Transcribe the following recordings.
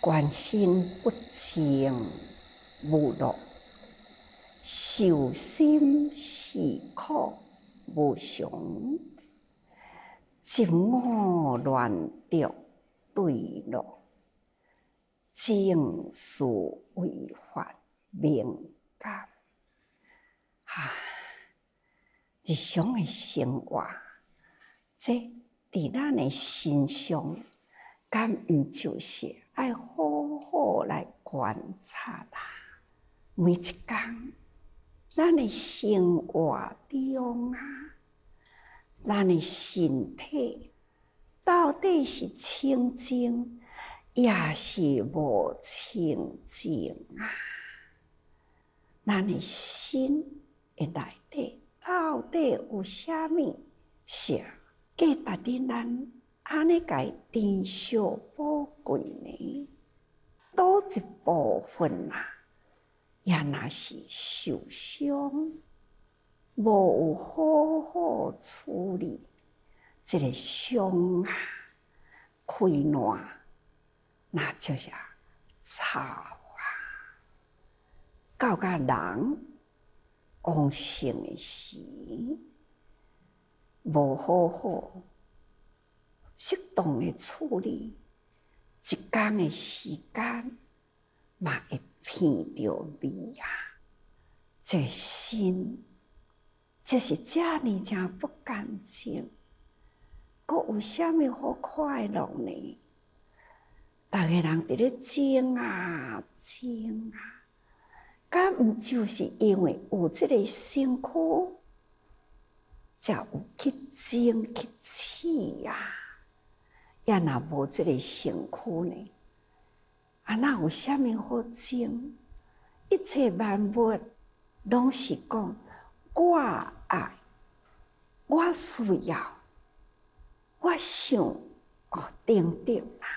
关心不清无乐，受心是苦无常，尽我乱着对落，正事违法明感。哈，日常的生活，这伫咱的心上，敢毋就是爱好好来观察啦？每一工，咱的生活中啊，咱的身体到底是清净，也是无清净啊？咱的心的。内底到底有虾米是价值伫咱安尼个珍惜宝贵呢？多一部分啊，也若是受伤，无有好好处理，这个伤啊、溃烂，那就是草啊，到甲人。往生诶时，无好好适当诶处理，一工诶时间嘛会闻到味啊！这心就是遮尔正不干净，阁有虾米好快乐呢？逐个人伫咧争啊争啊！敢毋就是因为有即个辛苦，才有去争去气啊？也若无即个身躯呢？啊，那有虾米好争？一切万物拢是讲我爱，我需要，我想哦，等等啦。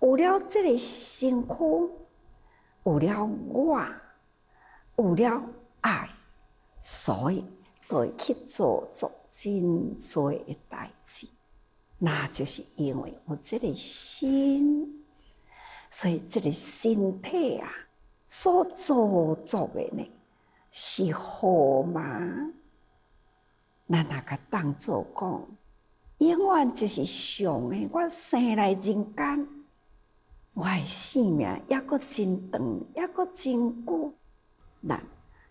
有了即个身躯，有了我。有了爱，所以会去做做真多的代志，那就是因为有这个心，所以这个身体啊所做作的呢是好吗？咱那个当做讲，永远就是想的。我生来人间，我的生命也阁真长，也阁真久。咱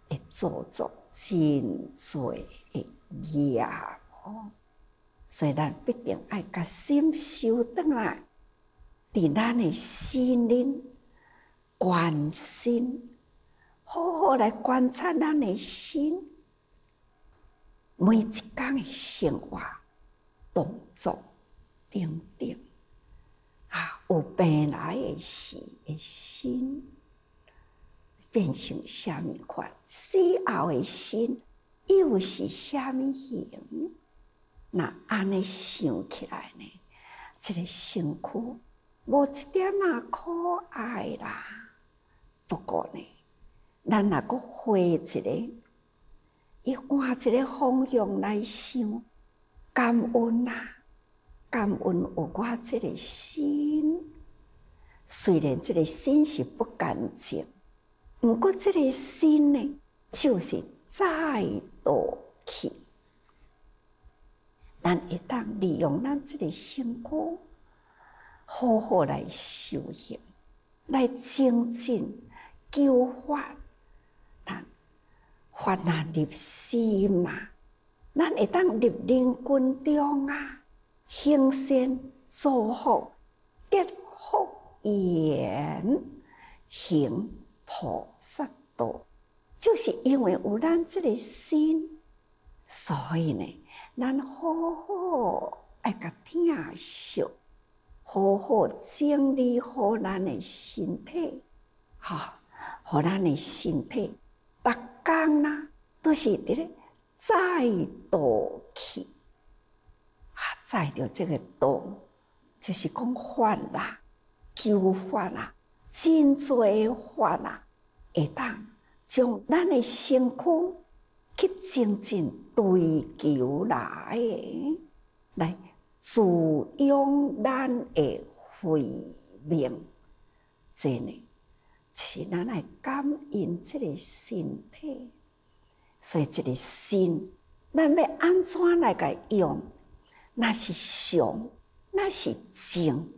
会做作真多的业哦，所以咱必定爱甲心修转来，伫咱的心灵关心，好好来观察咱的心，每一工的生活动作等等，啊，有病来的时的心。变成虾米款？死后的心又是虾米形？那安尼想起来呢？这个身躯无一点啊可爱啦。不过呢，咱若阁换一个，伊换一个方向来想，感恩啦，感恩有我这个心。虽然这个心是不干净。毋过，这个心呢，就是再度去，咱会当利用咱这个身躯，好好来修行，来精进救法，咱发难入心嘛，咱会当入灵群中啊，行善造福，结福缘，行。菩萨道，就是因为有咱这个心，所以呢，咱好好爱甲听说，好好整理好咱的身体，哈，好咱的身体，逐工啦都是伫咧再度去，啊，再着这个道，就是讲法啦，求法啦。真多法啊，会当将咱的身躯去真正追求来，来滋养咱的慧命，这呢，就是咱来感应这个身体，所以这个心，咱要安怎来个用？那是想，那是静，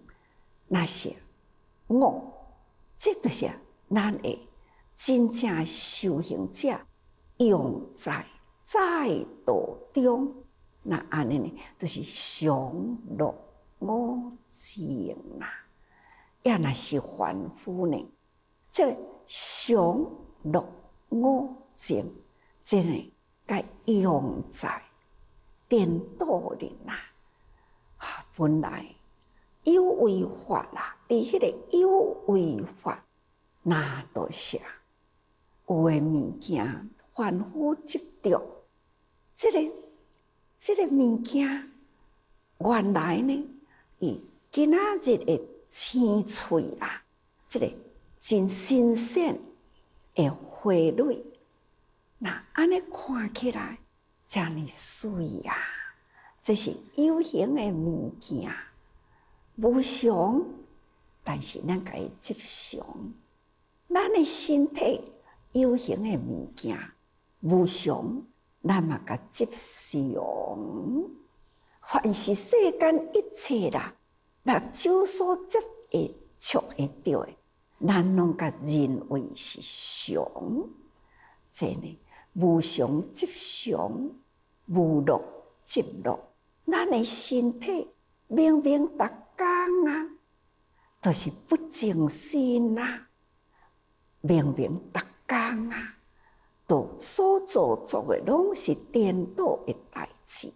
那是恶，这都是咱的真正修行者用在在道中。那安尼呢，就是常乐我静啦。也若是凡夫呢，这常乐我静，真个该用在颠倒里啦。本来有为法啦，伫迄个有为法，那都是有诶物件，凡夫执着，这个这个物件，原来呢，伊今仔日诶青翠啊，这个真新鲜诶花蕊，那安尼看起来，遮尔水啊！这是有形的物件，无常，但是咱该接受。咱的身体有形的物件，无常，咱嘛该接受。凡是世间一切啦，目睭所接的、触会到的，咱拢甲认为是常。真呢，无常即常，无乐即乐。咱的身体明明逐工啊，都是不正心呐。明明逐工啊，所做做的拢是颠倒诶代志，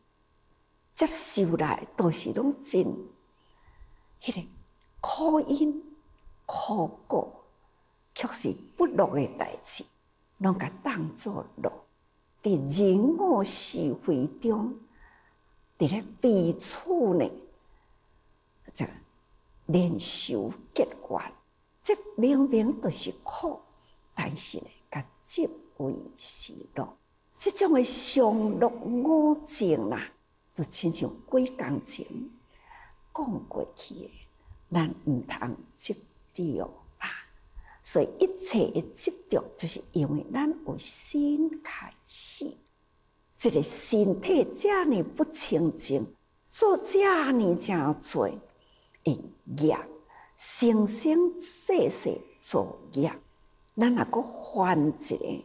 接受来都是拢真，迄个苦因苦果，却是不乐诶代志，拢甲当作乐，伫人我是非中。伫咧彼此呢，这连受结怨，这明明都是苦，但是呢，甲即为是乐。这种的上乐五情啦，就亲像几工情讲过去的，咱毋通执着啦。所以一切的执着，就是因为咱有心开始。这个身体遮尼不清净，做遮尼正多业，生生世世作业。咱若个换一个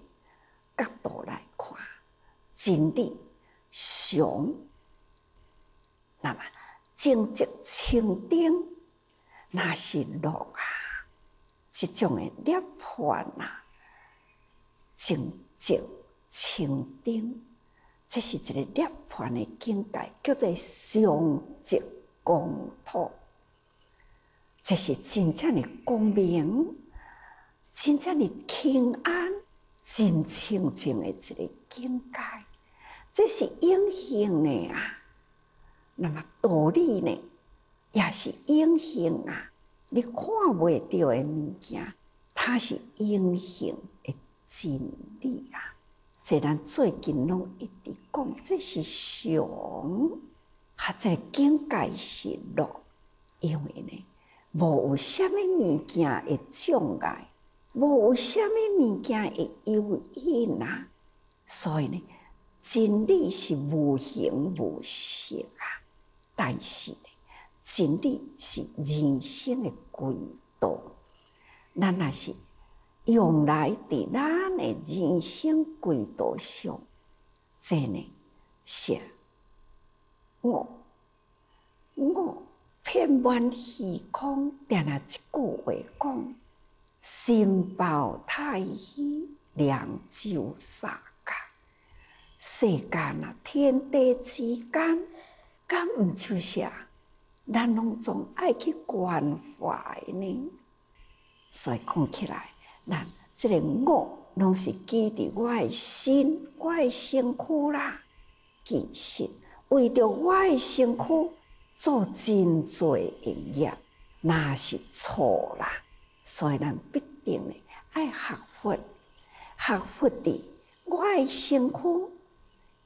角度来看，真理常，那么正直清定，那是乐啊！这种的涅槃啊，正直清定。这是一个涅槃的境界，叫做上极光土。这是真正的光明，真正的平安、真清净的一个境界。这是隐形的啊，那么道理呢，也是隐形啊。你看未到的物件，它是隐形的真理啊。这咱最近拢一直讲，这是常，还在境界是乐，因为呢，无有虾米物件会障碍，无虾米物件会诱引啊，所以呢，真理是无形无色啊，但是呢，真理是人生的轨道，咱那是。用来伫咱的人生轨道上，真呢是我我片满虚空，定那一句话讲：心抱太虚，两袖洒干。世间啊，天地之间，敢毋就是啊？咱拢总爱去关怀呢，所以讲起来。咱即个我，拢是记伫我诶心、我诶身躯啦。其实为着我诶身躯做真多诶业，那是错啦。所以咱必定诶爱学佛，学佛伫我诶身躯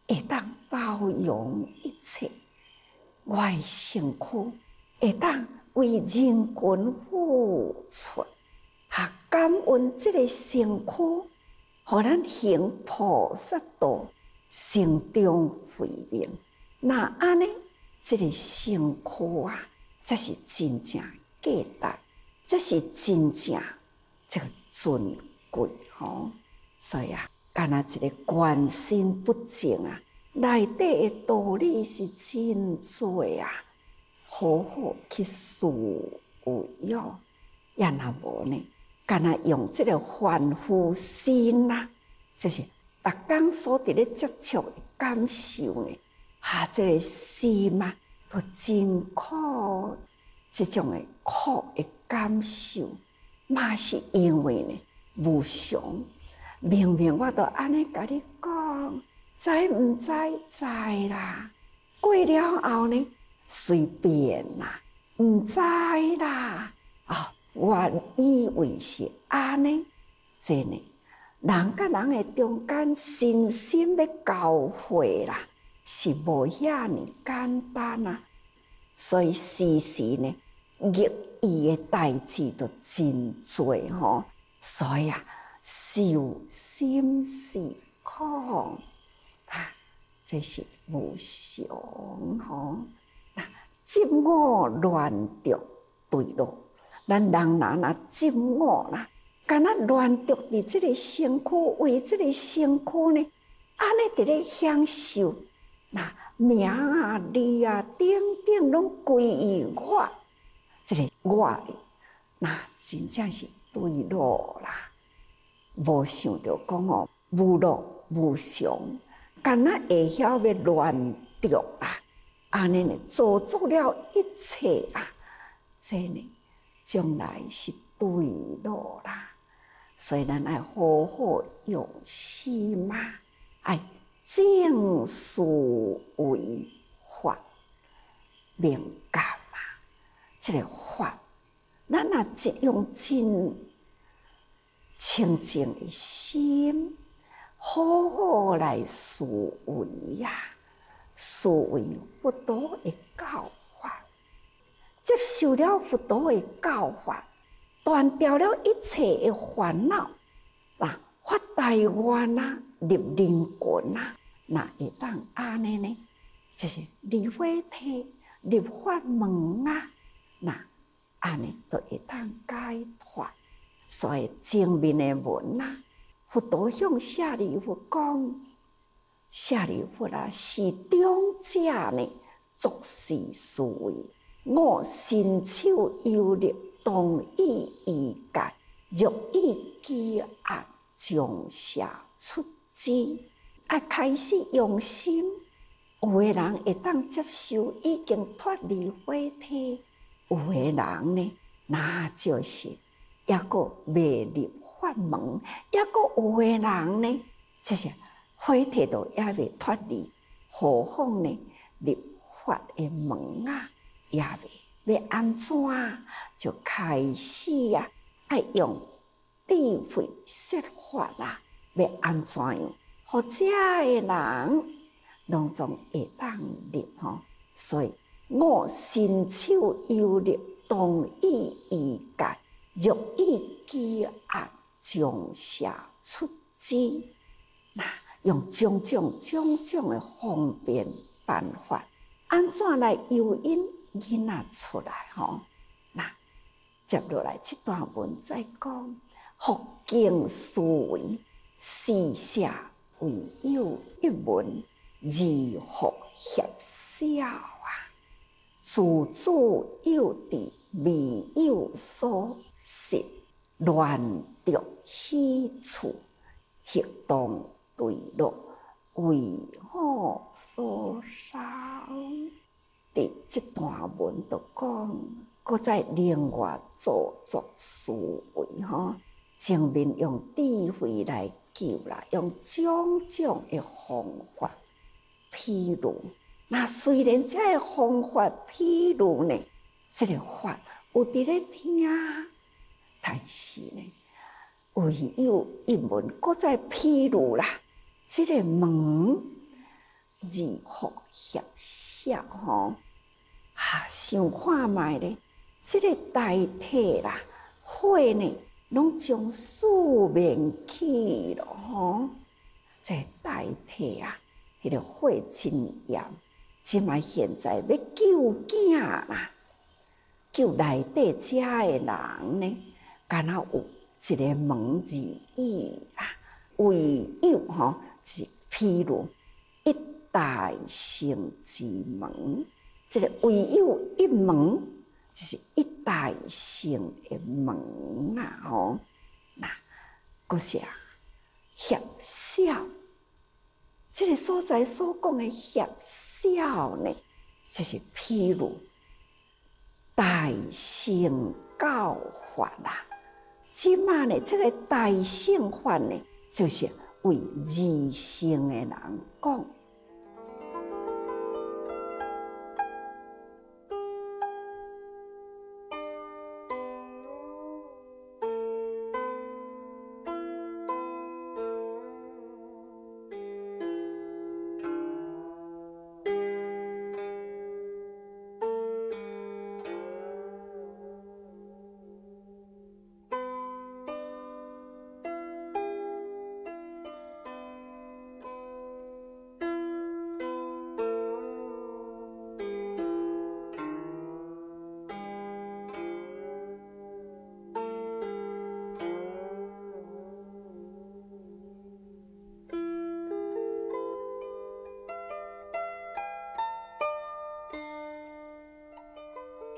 会当包容一切，我诶身躯会当为人群付出。感恩这个身躯，互咱行菩萨道，心中慧明。那安尼，这个身躯啊，才是真正价值，这是真正这个尊贵吼。所以啊，干那一个关心不净啊，内底的道理是真多啊，好好去思维哦。也那无呢？干那用这个凡夫心呐，就是逐工所伫咧接触的感受呢，啊，这个心嘛，都真苦，这种的苦的感受，嘛是因为呢无常。明明我都安尼甲你讲，知毋知？知啦。过了后呢，随便啦，毋知啦。啊。我以为是安尼，真诶，人甲人诶中间，心心诶交汇啦，是无遐尼简单啊。所以时时呢，逆意诶代志都真多吼。所以啊，受心是苦啊，这是无常吼。那寂寞乱着对咯。咱人若若寂寞啦，敢若乱着伫即个身躯，为即个身躯呢，安尼伫咧享受，那名啊、利啊、等等拢归于我，即个我哩，那真正是对路啦。无想着讲哦，无乐无常，敢若会晓要乱着啊，安尼呢，做足了一切啊，真呢。将来是对路啦，所以咱爱好好用心嘛，爱正思为法明感这个法，咱若只用真清净的心，好好来思维呀，思维不多的教法。接受了佛陀的教法，断掉了一切的烦恼，那发大愿啊，入灵魂啊，那会当安尼呢？就是离火体入法门啊，那安尼都会当解脱。所以正面的文啊，佛陀向舍利弗讲：舍利弗啊，是中者呢，作是思维。我心手有力，动意意界，若意积压，将下出之。啊，开始用心，有的人会当接受，已经脱离火体；有的人呢，那就是一个未入法门；一个有的人呢，就是火体都也未脱离，何况呢入法的门啊？也未要安怎，就开始呀，爱用智慧说法啦，要安怎样？或者诶人拢总会当入吼，所以我心手有力，动意意界，若意积压，将下出之。那用种种种种诶方便办法，安怎来诱因？囡仔出来吼，那接落来这段文再讲，佛经思维，四下唯有一文，如何协销啊，自主有地，未有所失，乱着喜处，行动对落，为何所伤？伫即段文都讲，搁再另外做作思维吼，正面用智慧来救啦，用种种诶方法披露。那虽然这个方法披露呢，这个法有伫咧听，但是呢，唯有一门搁再披露啦，这个门。如何协效？吼，哈，想看卖咧，即个代替啦，火呢，拢将四面去了吼，在代替啊，迄个血亲炎，即卖现在要救囝啦，救内底遮诶人呢，敢若有一个门字意啦，唯有吼是譬如一代圣之门，即个唯有一门。就是一代性的门啦，吼，那个是啊，协孝，这个所在所讲的协孝呢，就是譬如大乘教法啦，即嘛呢，这个大乘法呢，就是为二圣的人讲。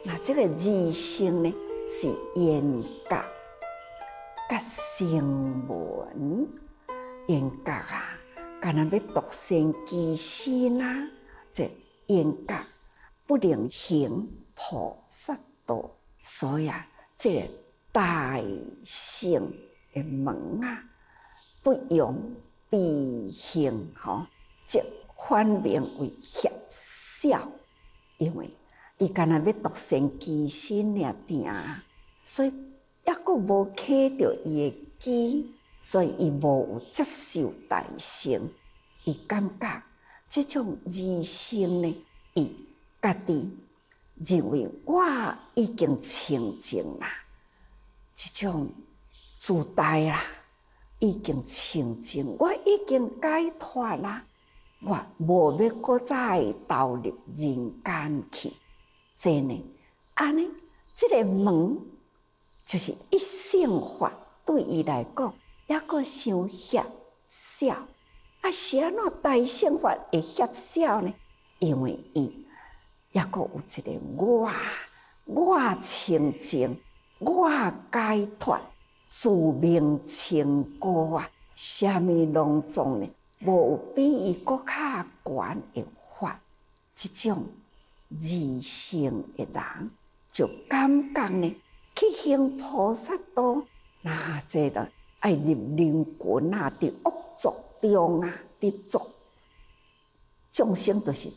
那这个二性呢，是严格、甲声闻、严格啊，敢若要独善其身啊，这严格不能行菩萨道，所以啊，这个大圣的门啊，不用必行吼，即反名为邪笑，因为。伊干若要独善其身尔定，所以抑阁无启着伊的机，所以伊无有接受大圣。伊感觉即种人生呢，伊家己认为我已经清净啦，即种自大啊，已经清净，我已经解脱啦，我无要搁再投入人间去。真呢，安尼，这个门就是一性法，对伊来讲，抑个伤狭小。啊，是安怎大性法会狭小呢？因为伊抑个有一个我，我清净，我解脱，自命清高啊！虾米隆重呢？无比伊搁较悬的法，即种。二性的人就感觉呢，去行菩萨道，那这个爱入灵魂啊，伫恶作中啊，伫作众生都是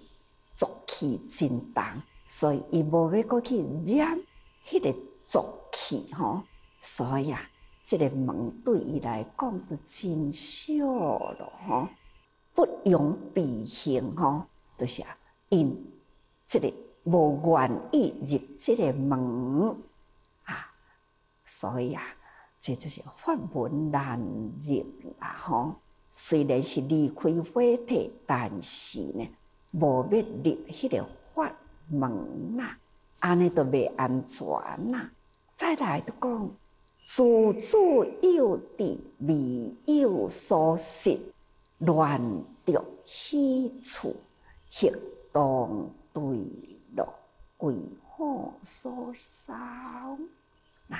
作气真重，所以伊无要过去染迄个作气吼，所以啊，这个门对伊来讲都真小咯吼，不用比行吼，就是啊，因。即个无愿意入即个门啊，所以啊，这就是法门难入啊吼。虽然是离开法体，但是呢，无要入迄个法门啊，安尼都未安全啊。再来都讲，自主有地，未有所失，乱着虚处，行动。对落为何所烧？那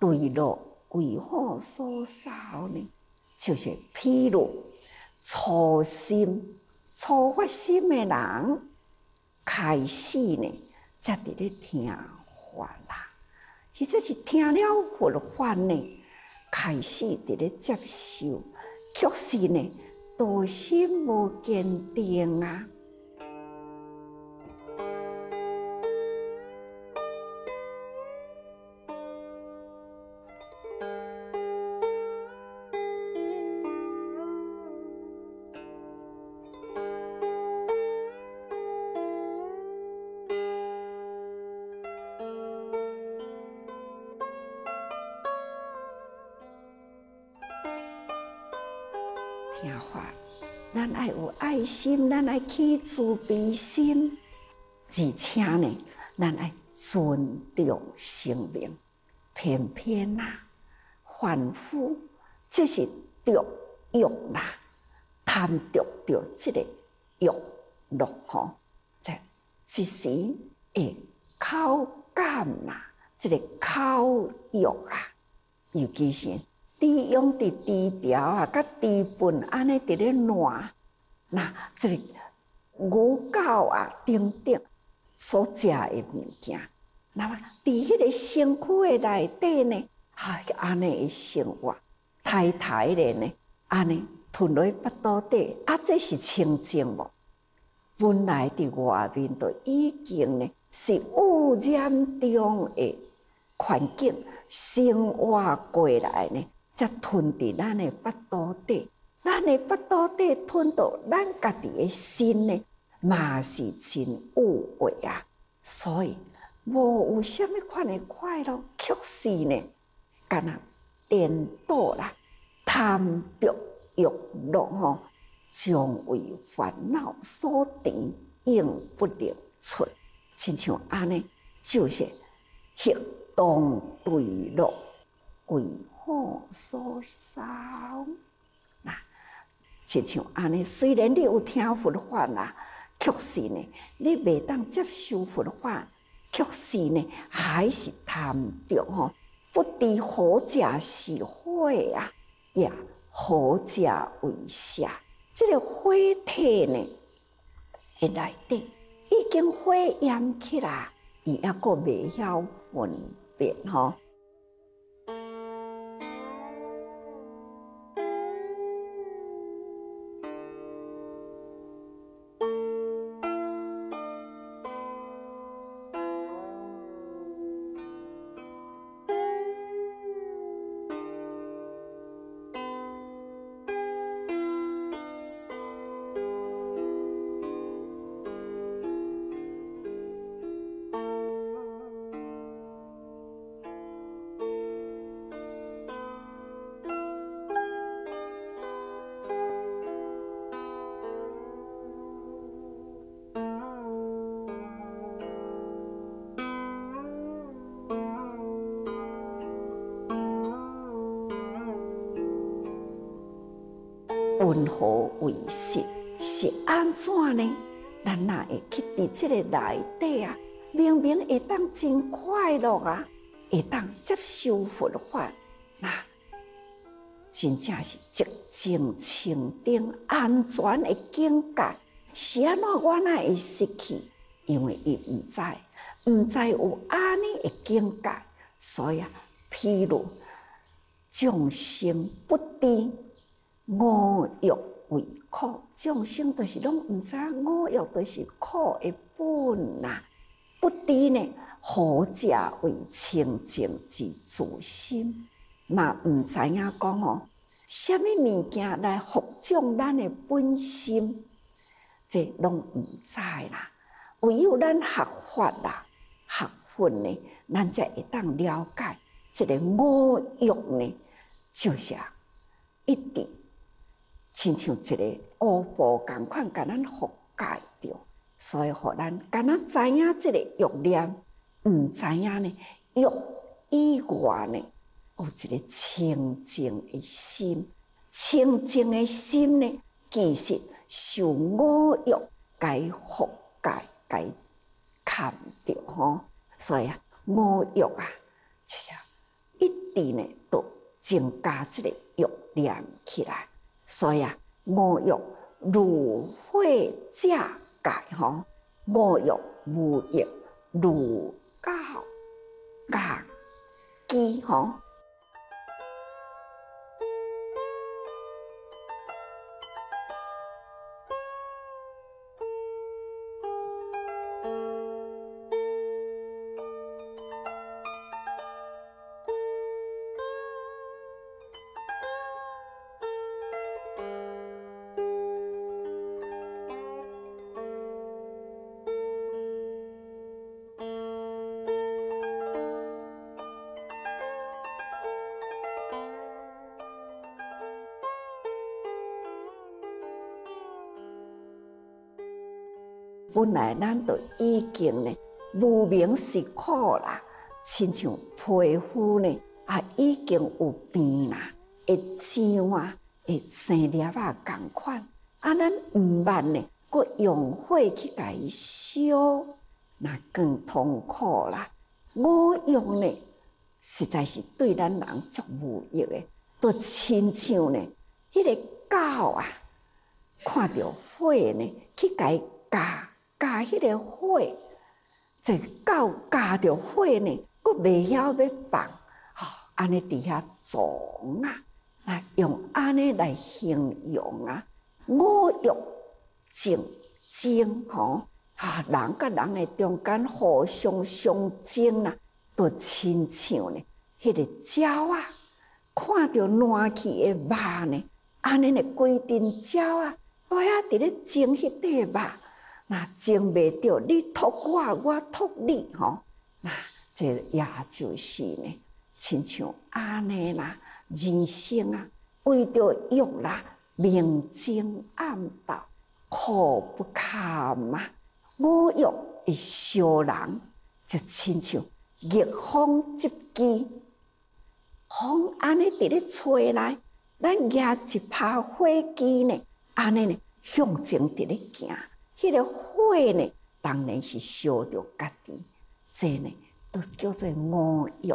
对落为何所烧呢？就是譬如初心、初发心的人，开始呢，才伫咧听法啦。伊这是听了佛法呢，开始伫咧接受，确实呢，道心无坚定啊。心，咱爱起慈悲心，而且呢，咱爱尊重生命。偏偏呐，凡夫就是着欲啦，贪着着这个欲乐吼，这一时会口感啦，这个口欲啊，尤其是低用伫低调啊，甲低分安尼伫咧乱，那这个牛狗啊，等等所食的物件。那么，伫迄个身躯的内底呢，哈，安尼的生活，太太的呢，安尼吞落腹肚底，啊，这是清净无？本来伫外面都已经呢是污染中的环境生活过来呢，则吞伫咱的腹肚底，咱的腹肚底吞到咱家己的心呢，嘛是真污秽啊，所以。无有虾米款的快乐，却是呢，干那颠倒啦，贪着欲乐吼，将为烦恼所定，永不能出。亲像安尼，就是行动对落，为火所烧。那亲像安尼，虽然你有听佛法啦，却是呢，你未当接受佛法。却是呢，还是贪着吼，不知何者是火啊，也何者为下？这个火体呢，喺内底已经火焰起来，伊抑个未晓分辨吼。温和为实是安怎呢？咱哪会去伫即个内底啊？明明会当真快乐啊，会当接受佛法，那真正是寂静清定安全的境界。是安怎我哪会失去？因为伊毋知，毋知有安尼的境界，所以啊，譬如众生不知。五欲为苦，众生都是拢毋知五欲都是苦的本呐。不知呢，何者为清净之自心？嘛毋知影讲哦，什么物件来服众咱的本心？这拢毋知啦。唯有咱学法啦，学佛呢，咱才会当了解这个五欲呢，就是一定。亲像一个乌布共款，甲咱覆盖着，所以互咱敢若知影即个欲念，毋知影呢欲以外呢，有一个清净的心，清净的心呢，其实受五欲该覆盖该看着吼，所以啊，五欲啊，就是一直呢都增加即个欲念起来。所以啊，五欲如火架界吼，五欲无欲如胶架机吼。本来咱都已经呢无名是苦啦，亲像皮肤呢啊已经有病啦，会痒啊，会生裂啊，共款啊，咱毋捌呢，搁用火去甲伊烧，那更痛苦啦。我用呢，实在是对咱人足无益诶，都亲像呢，迄个狗啊，看着火呢，去甲伊加加迄个火，这狗加着火呢，佫袂晓要放，吼，安尼伫遐撞啊，来用安尼来形容啊，我用竞争吼。啊，人甲人诶中间互相相争啊，都亲像呢，迄个鸟啊，看着烂去诶肉呢，安尼诶规阵鸟啊，都遐伫咧争迄块肉，那争袂着，你托我，我托你，吼，那这也就是呢，亲像安尼啦，人生啊，为着欲啦，明争暗斗，苦不堪嘛。五欲会烧人，就亲像逆风急机，风安尼伫咧吹来，咱举一拍火机呢，安尼呢向前伫咧行，迄个火呢当然是烧着家己，这呢都叫做五欲。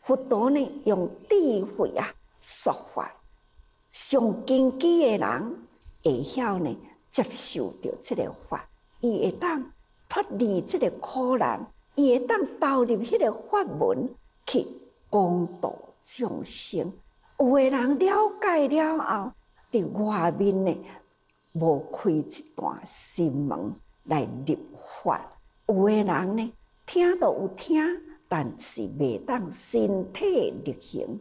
佛陀呢用智慧啊说法，上根基的人会晓呢接受着这个法。伊会当脱离即个苦难，伊会当投入迄个法门去广度众生。有诶人了解了后，伫外面呢无开一段心门来入法；有诶人呢听都有听，但是未当身体力行。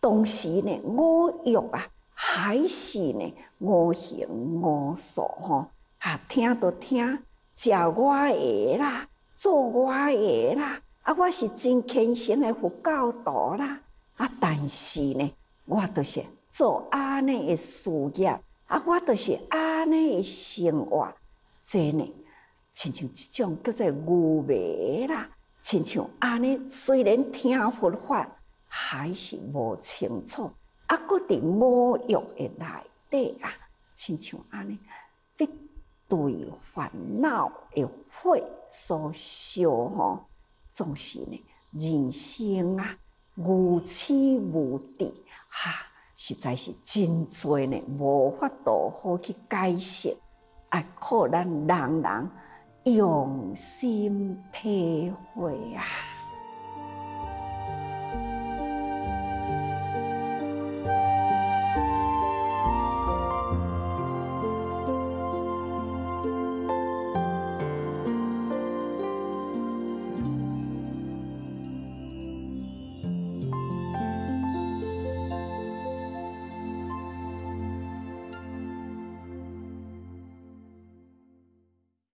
同时呢，五欲啊，还是呢五行五素吼。啊，听都听，食我的啦，做我的啦，啊，我是真虔诚的佛教徒啦，啊，但是呢，我都是做安尼的事业，啊，我都是安尼诶生活，真呢，亲像即种叫做愚昧啦，亲像安尼，虽然听佛法，还是无清楚，啊，搁伫魔欲的内底啊，亲像安尼。对烦恼的火所烧吼，总是呢人生啊无痴无智哈，实在是真多呢无法度好去解释，啊靠咱人人用心体会啊。